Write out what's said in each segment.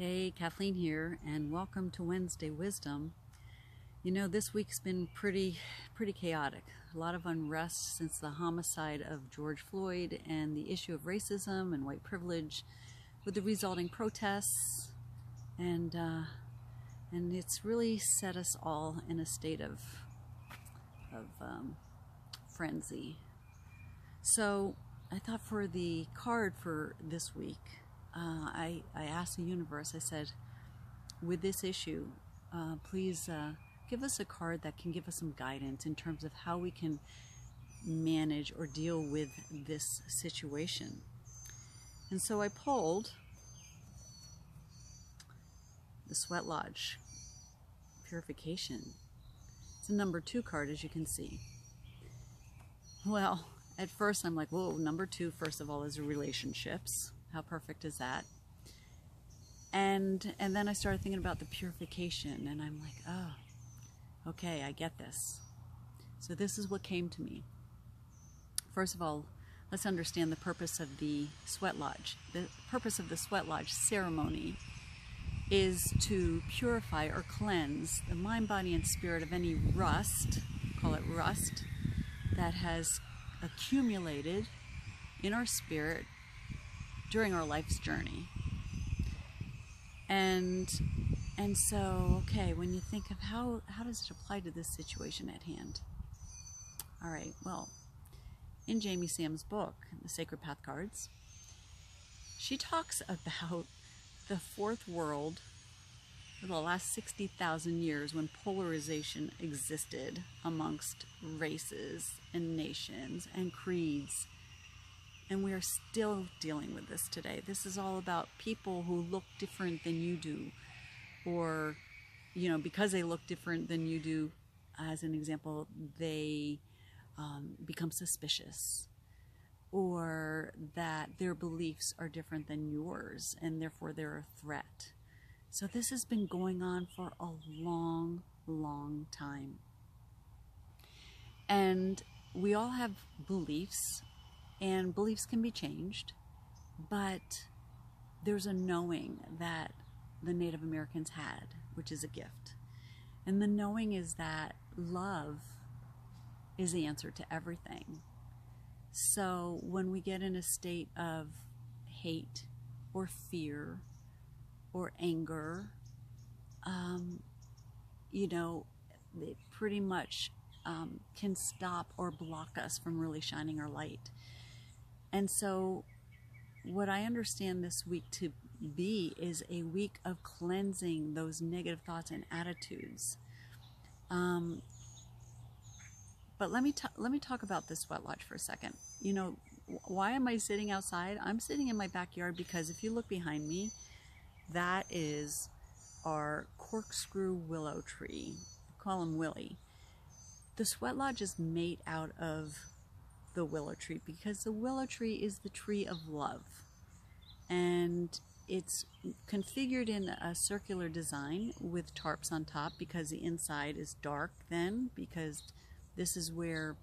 Hey, Kathleen here, and welcome to Wednesday Wisdom. You know, this week's been pretty, pretty chaotic. A lot of unrest since the homicide of George Floyd and the issue of racism and white privilege, with the resulting protests, and uh, and it's really set us all in a state of of um, frenzy. So I thought for the card for this week uh, I, I asked the universe, I said, with this issue, uh, please uh, give us a card that can give us some guidance in terms of how we can manage or deal with this situation. And so I pulled the Sweat Lodge Purification. It's a number two card, as you can see. Well, at first I'm like, whoa, number two, first of all, is relationships. How perfect is that? And and then I started thinking about the purification and I'm like, oh, okay, I get this. So this is what came to me. First of all, let's understand the purpose of the sweat lodge. The purpose of the sweat lodge ceremony is to purify or cleanse the mind, body, and spirit of any rust, call it rust, that has accumulated in our spirit during our life's journey. And and so, okay, when you think of how how does it apply to this situation at hand? All right, well, in Jamie Sams' book, The Sacred Path Cards, she talks about the fourth world for the last 60,000 years when polarization existed amongst races and nations and creeds and we are still dealing with this today. This is all about people who look different than you do, or, you know, because they look different than you do, as an example, they um, become suspicious, or that their beliefs are different than yours, and therefore they're a threat. So this has been going on for a long, long time. And we all have beliefs and beliefs can be changed, but there's a knowing that the Native Americans had, which is a gift. And the knowing is that love is the answer to everything. So when we get in a state of hate or fear or anger, um, you know, it pretty much um, can stop or block us from really shining our light. And so, what I understand this week to be is a week of cleansing those negative thoughts and attitudes. Um, but let me ta- let me talk about this sweat lodge for a second. You know, why am I sitting outside? I'm sitting in my backyard because if you look behind me, that is our corkscrew willow tree. I call him Willie. The sweat lodge is made out of the willow tree because the willow tree is the tree of love. And it's configured in a circular design with tarps on top because the inside is dark then because this is where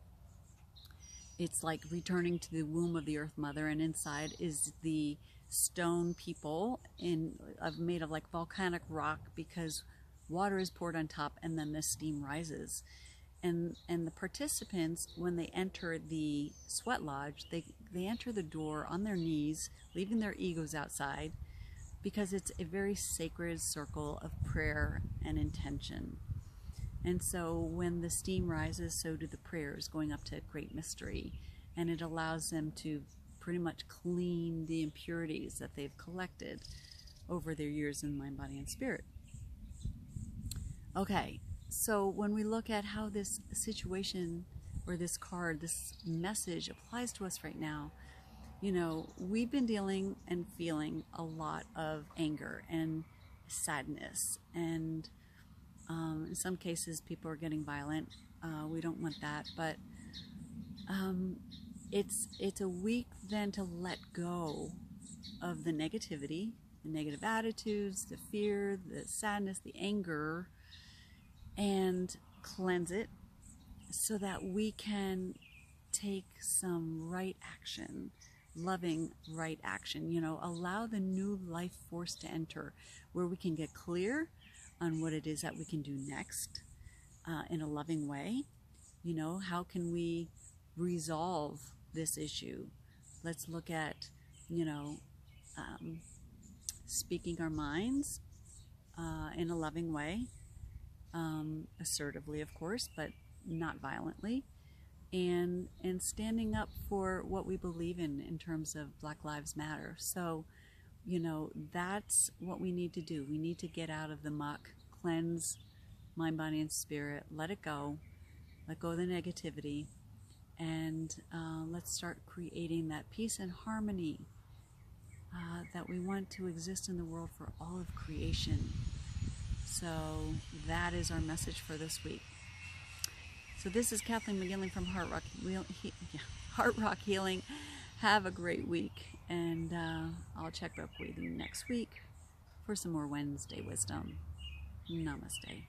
it's like returning to the womb of the earth mother and inside is the stone people in of made of like volcanic rock because water is poured on top and then the steam rises and and the participants when they enter the sweat lodge they they enter the door on their knees leaving their egos outside because it's a very sacred circle of prayer and intention. And so when the steam rises so do the prayers going up to great mystery. And it allows them to pretty much clean the impurities that they've collected over their years in mind body and spirit. Okay so when we look at how this situation or this card, this message applies to us right now, you know, we've been dealing and feeling a lot of anger and sadness. And um, in some cases, people are getting violent. Uh, we don't want that. But um, it's, it's a week then to let go of the negativity, the negative attitudes, the fear, the sadness, the anger and cleanse it so that we can take some right action loving, right action. You know, allow the new life force to enter where we can get clear on what it is that we can do next uh, in a loving way. You know, how can we resolve this issue? Let's look at, you know, um, speaking our minds uh, in a loving way, um, assertively, of course, but not violently, and and standing up for what we believe in in terms of Black Lives Matter. So, you know, that's what we need to do. We need to get out of the muck, cleanse mind, body, and spirit, let it go, let go of the negativity, and uh, let's start creating that peace and harmony uh, that we want to exist in the world for all of creation. So that is our message for this week. So this is Kathleen McGinley from Heart Rock, he, Heart Rock Healing. Have a great week, and uh, I'll check back with you next week for some more Wednesday wisdom. Namaste.